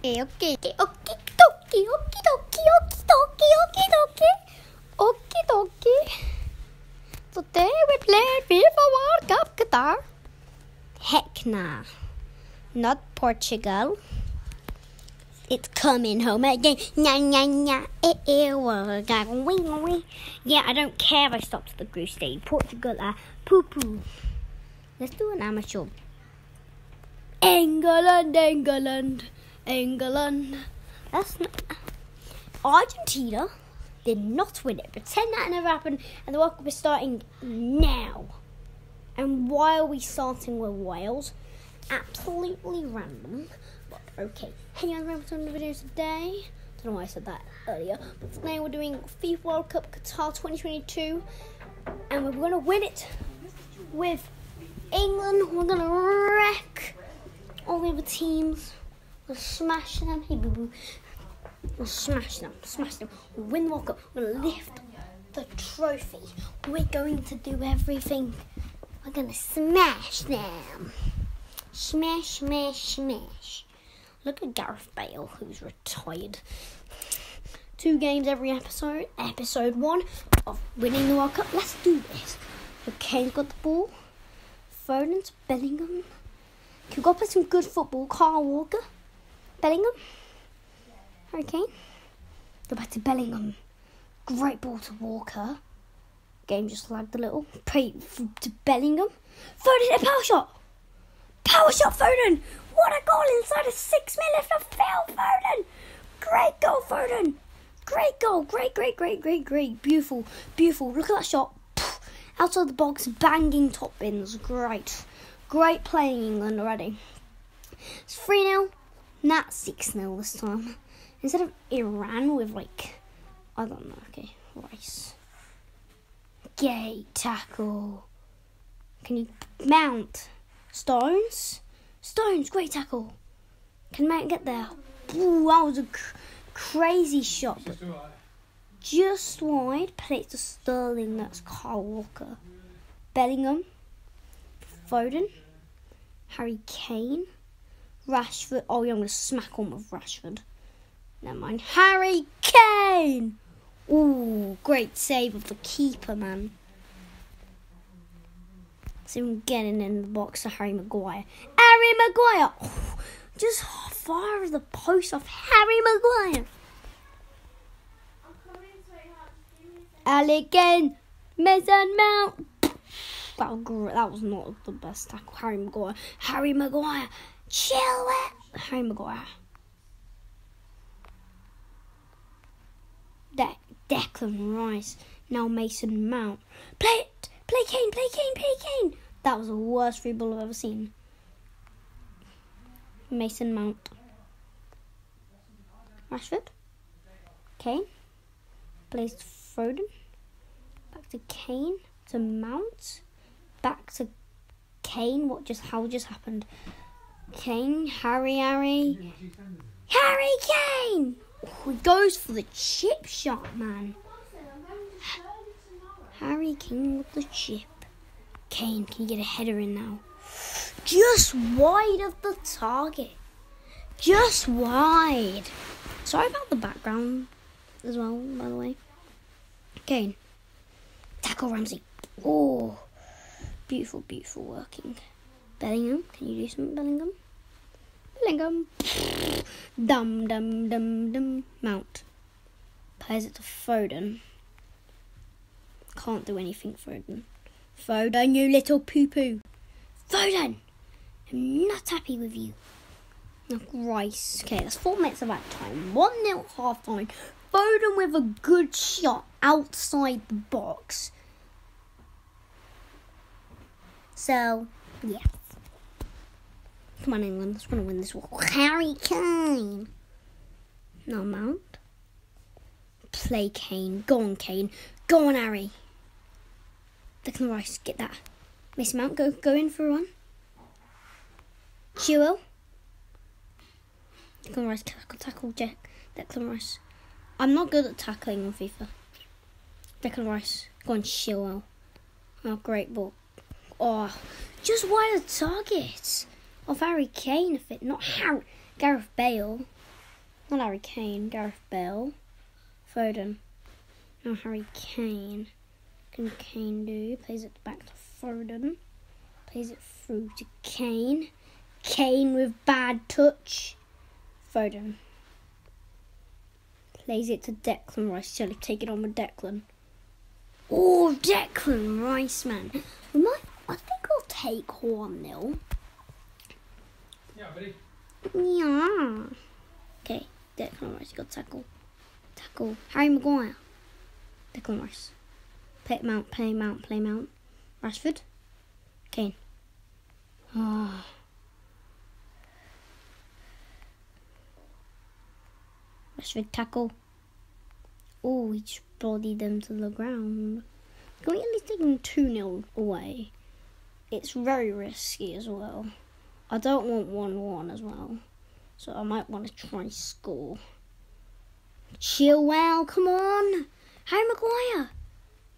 Okay, okay, okay, okay, dokie, okie dokie, okie dokie, okie dokie, okie dokie. Today we play FIFA World Cup Qatar. Heck nah, not Portugal. It's coming home again. Nya nya nya. Eh eh. Going wing Yeah, I don't care if I stop to the group stage. Portugal are poo poo. Let's do an amateur. England, England, England. That's not. Argentina did not win it. Pretend that never happened, and the World Cup is starting now. And why are we starting with Wales? Absolutely random. But okay. Hey guys, welcome to another video today. Don't know why I said that earlier. But today we're doing FIFA World Cup Qatar 2022, and we're gonna win it with England. We're gonna wreck all the other teams. We'll smash them. Hey boo boo. We'll smash them. Smash them. We'll win the World Cup. We'll lift the trophy. We're going to do everything. We're gonna smash them. Smash, smash, smash. Look at Gareth Bale, who's retired. Two games every episode. Episode one of winning the World Cup. Let's do this. So Kane's got the ball. Foden to Bellingham. Can go play some good football? Kyle Walker. Bellingham. Harry Kane. Go back to Bellingham. Great ball to Walker. Game just lagged a little. Pray to Bellingham. Foden a power shot. Power shot Foden. What a goal inside of six minutes of Phil Foden. Great goal, Foden. Great goal. Great, great, great, great, great. Beautiful, beautiful. Look at that shot. Outside the box, banging top bins. Great. Great playing England already. It's 3 0. Not 6 0 this time. Instead of Iran with like, I don't know, okay, Rice. Gay tackle. Can you mount? Stones? Stones, great tackle. Can Mount get there? Ooh, that was a cr- crazy shot. But just wide. Plays to Sterling, that's Kyle Walker. Bellingham. Foden. Harry Kane. Rashford. Oh, yeah, I'm going to smack on with Rashford. Never mind. Harry Kane! Ooh, great save of the keeper, man. See him getting in the box to Harry Maguire. Harry Maguire! Oh, just far the post of Harry Maguire. Alec Kane, Mason Mount. That was, that was not the best tackle. Harry Maguire. Harry Maguire. Chill it. Harry Maguire. De- Declan Rice. Now Mason Mount. Play it. Play Kane. Play Kane. Play Kane. That was the worst free ball I've ever seen. Mason Mount. Rashford. Kane. Plays Foden. Back to Kane. To Mount. Back to Kane. What just how just happened? Kane. Harry. Harry. Harry Kane. He goes for the chip shot, man. Harry Kane with the chip. Kane, can you get a header in now? Just wide of the target. Just wide. Sorry about the background as well, by the way. Kane. Tackle Ramsey. Oh. Beautiful, beautiful working. Bellingham. Can you do something, Bellingham? Bellingham. Dum, dum, dum, dum. Mount. Plays it to Foden. Can't do anything, Foden. Foden, you little poo poo. Foden! I'm not happy with you. Oh. Okay, that's four minutes of that time. 1 nil half time. Foden with a good shot outside the box. So, yes. Come on, England. Let's want to win this war. Harry Kane. No Mount. Play Kane. Go on, Kane. Go on, Harry. Declan Rice, get that. Miss Mount, go go in for a run. Chilwell. Declan Rice, tackle, tackle, Jack. Declan Rice. I'm not good at tackling on FIFA. Declan Rice, go on, Chilwell. Oh, great ball. Oh, just wide of target of Harry Kane, if it not Harry, Gareth Bale. Not Harry Kane, Gareth Bale. Foden. No Harry Kane. Can Kane do? Plays it back to Foden. Plays it through to Kane. Kane with bad touch. Foden. Plays it to Declan Rice. Shall take it on with Declan? Oh, Declan Rice, man. I think I'll take 1 0. Yeah, buddy. Yeah. Okay, Declan Rice got tackle. Tackle. Harry Maguire. Declan Rice. Play mount, play mount, play mount. Rashford. Kane. Ah. Rashford tackle. Oh, he just bodied them to the ground. Can we at least take them 2 0 away? It's very risky as well. I don't want 1 1 as well. So I might want to try score. Chilwell, come on! Harry Maguire!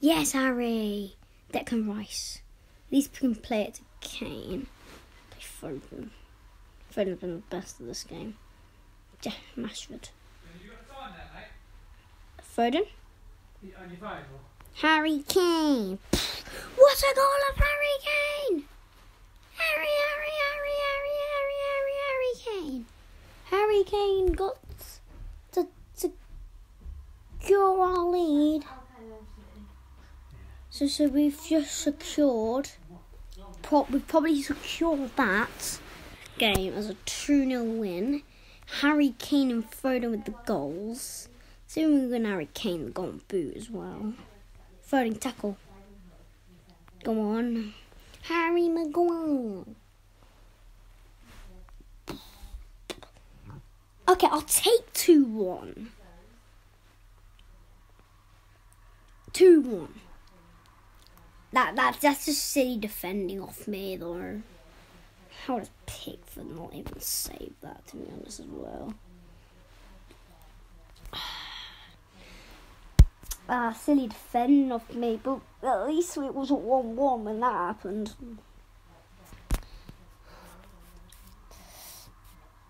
Yes, Harry! Declan Rice. At least we can play it to Kane. Play Foden. Foden's been the best of this game. Yeah, Rashford. Foden. Harry Kane. What a goal of Harry Kane! Harry, Harry, Harry, Kane. Harry Kane got to secure our lead. So, so we've just secured. Pro- we've probably secured that game as a 2 0 win. Harry Kane and Foden with the goals. Soon we're going to Harry Kane the golden boot as well. Foden tackle. Go on. Harry Maguire. Okay, I'll take 2 1. 2 1. That, that, that's just silly defending off me, though. How does Pickford not even save that, to be honest, as well? Ah, silly defending off me, but at least it was at 1 1 when that happened.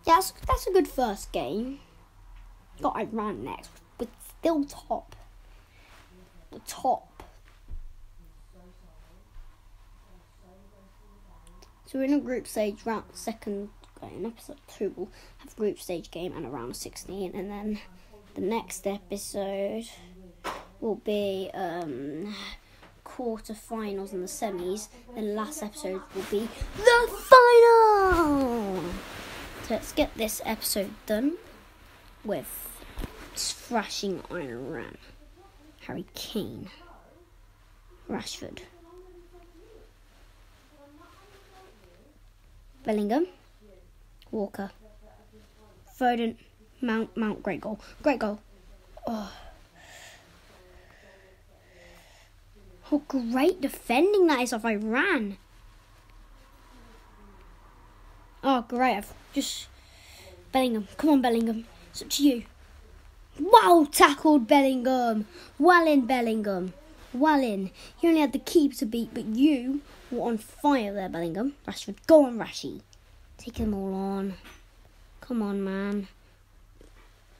Yeah, that's, that's a good first game. Got Iran next, but still top. The top. So we're in a group stage round second in episode two we'll have group stage game and a round sixteen and then the next episode will be um quarterfinals and the semis. The last episode will be the final. So let's get this episode done with thrashing Iran. Harry Kane. Rashford. Bellingham. Walker. Foden. Mount. Mount. Great goal. Great goal. Oh. Oh, great defending that is off Iran. Oh, great. I've just. Bellingham. Come on, Bellingham. It's up to you. Wow, tackled Bellingham. Well in, Bellingham. Well in. You only had the keeper to beat, but you were on fire there, Bellingham. Rashford, go on, Rashy. Take them all on. Come on, man.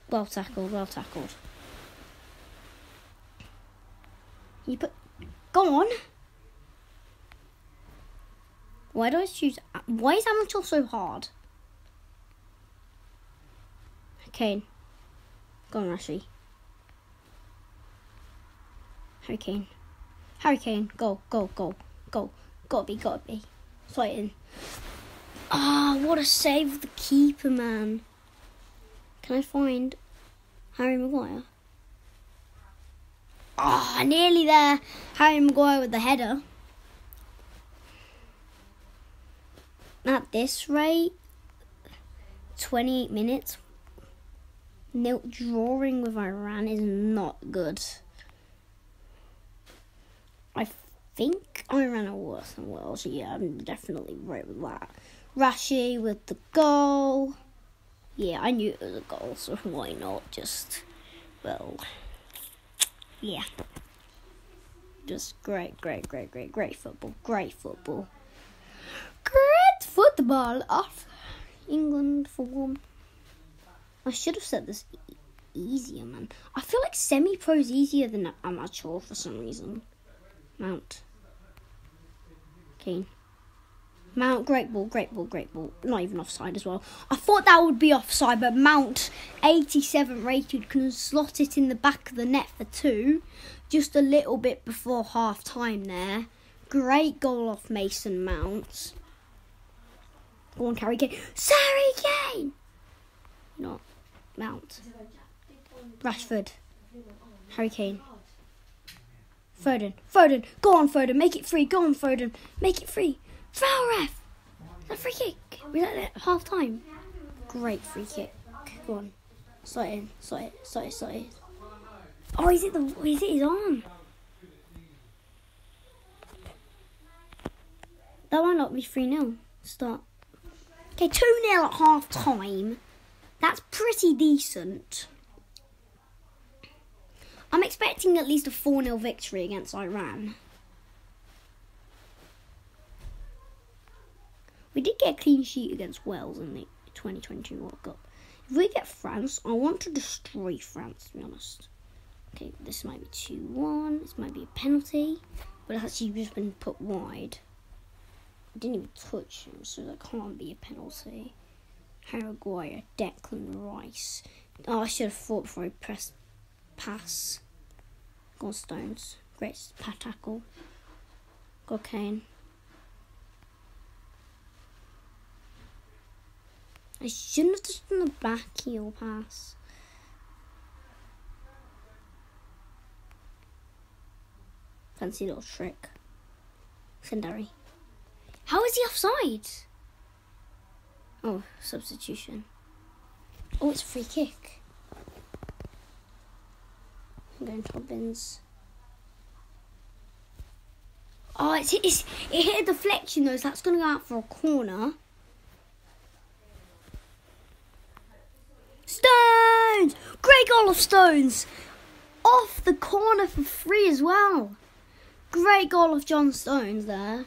Well tackled, well tackled. You put. Go on. Why do I choose. Why is amateur so hard? Kane. Go on, Rashi. Hurricane. Harry Go, go, go, go. Gotta be, gotta be. Fighting. Ah, what a save of the keeper, man. Can I find Harry Maguire? Ah, nearly there. Harry Maguire with the header. At this rate, 28 minutes, nil drawing with Iran is not good. I think Iran are worse than Wales. Yeah, I'm definitely right with that. Rashi with the goal. Yeah, I knew it was a goal, so why not just, well, yeah. Just great, great, great, great, great football. Great football. Football off England form. I should have said this e- easier, man. I feel like semi pro is easier than amateur for some reason. Mount. Kane. Mount, great ball, great ball, great ball. Not even offside as well. I thought that would be offside, but Mount, 87 rated, can slot it in the back of the net for two. Just a little bit before half time there. Great goal off Mason Mount. Go on, Harry Kane. Harry Kane! Not Mount. Rashford. Harry Kane. Foden. Foden. Go on, Foden. Make it free. Go on, Foden. Make it free. Foul ref. A free kick. We let it half time. Great free kick. Go on. Slot in. Slot it. Slot it. Slot it. Oh, is it the? Is it his arm? That might not be 3 0. Start. Okay, 2 0 at half time. That's pretty decent. I'm expecting at least a 4 0 victory against Iran. We did get a clean sheet against Wales in the 2022 World Cup. If we get France, I want to destroy France, to be honest. Okay, this might be 2 1. This might be a penalty, but it's actually just been put wide. Didn't even touch him, so that can't be a penalty. Harry Maguire, Declan Rice. Oh, I should have thought before I pressed pass. Go on, Stones. Great pat tackle. Go Kane. I shouldn't have just done the back heel pass. Fancy little trick. Sendari. How is he offside? Oh, substitution. Oh, it's a free kick. I'm going to bins. Oh, it's, it's it hit a deflection though, so that's going to go out for a corner. Stones! Great goal of Stones! Off the corner for free as well. Great goal of John Stones there.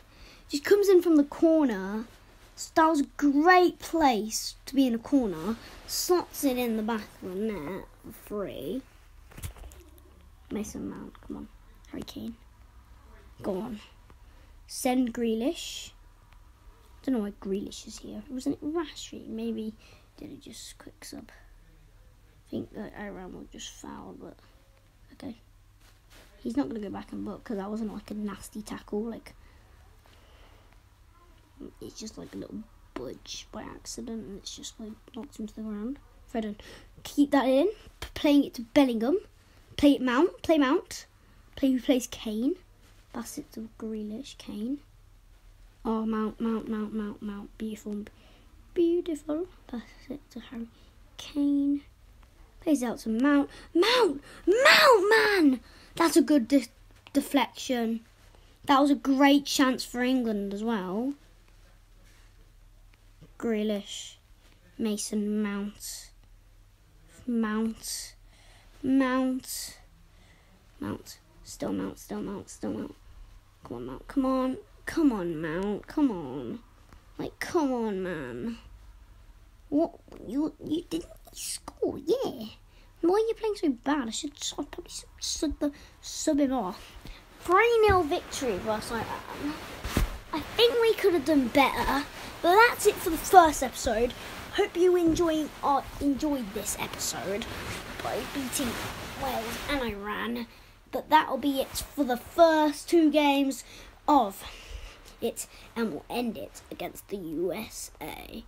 Just comes in from the corner. So that was a great place to be in a corner. Slots it in the back of the net for free. Mason Mount, come on. Harry Kane. Go on. Send Grealish. Don't know why Grealish is here. Wasn't it Rashford? Maybe did it just quick sub? I think that Iran will just foul, but okay. He's not going to go back and book because that wasn't like a nasty tackle. Like, it's just like a little budge by accident and it's just like knocked him to the ground. Fredden, keep that in. P- playing it to Bellingham. Play it Mount. Play Mount. Play who plays Kane. Pass it to Grealish. Kane. Oh, Mount, Mount, Mount, Mount, Mount. Beautiful. Beautiful. Pass it to Harry Kane. Plays out to Mount. Mount! Mount, man! That's a good de- deflection. That was a great chance for England as well. Grealish. Mason Mount. Mount. Mount. Mount. Still Mount, still Mount, still Mount. Come on, Mount. Come on. Come on, Mount. Come on. Like, come on, man. What? You you didn't score, yeah. Why are you playing so bad? I should I'd probably sub, sub, sub him off. 3 0 victory versus Iran. I think we could have done better, but that's it for the first episode. Hope you enjoy uh, enjoyed this episode by beating Wales and Iran. But that'll be it for the first two games of it, and we'll end it against the USA.